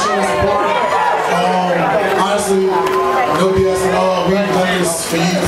out and support. Um, honestly, no BS at all. We've done this for you.